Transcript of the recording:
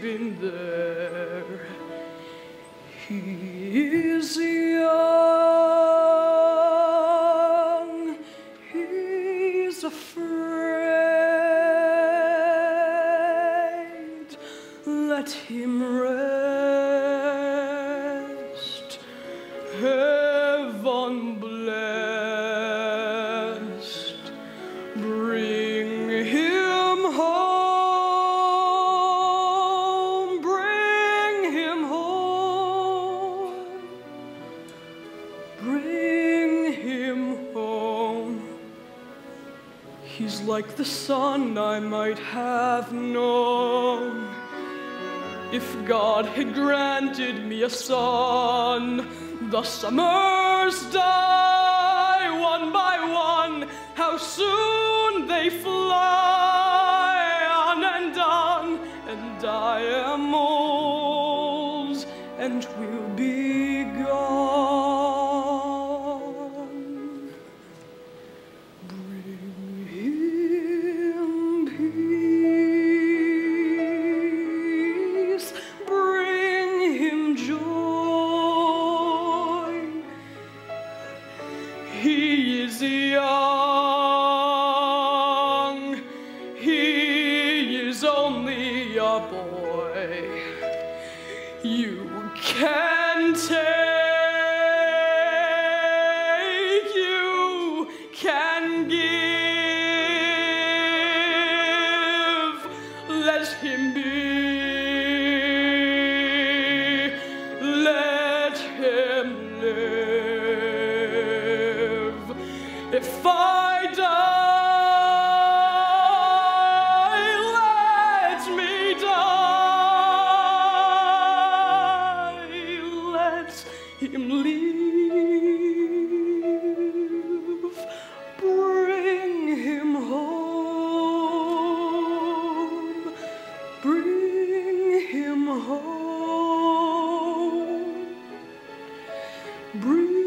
been there. He is young, Let him rest, heaven blessed. Bring him home, bring him home, bring him home. He's like the son I might have known. If God had granted me a son, the summers die one by one. How soon they fly on and on, and I am old and will be gone. He is young, he is only a boy. You can take, you can give. Let him be, if I die, let me die, let him live, bring him home, bring him home, bring